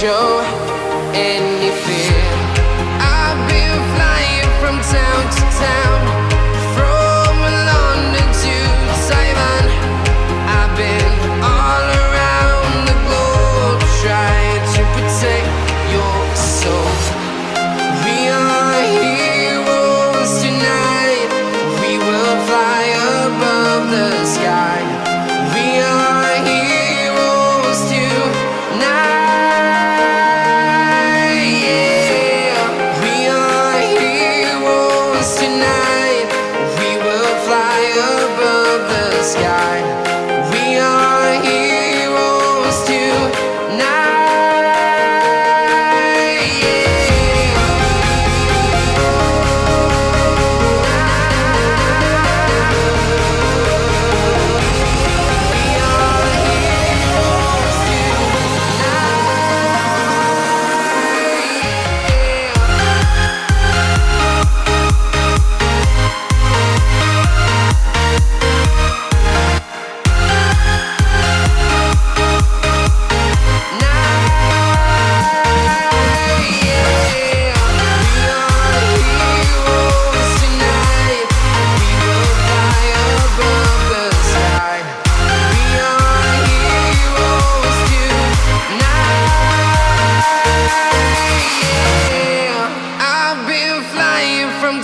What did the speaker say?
show any fear.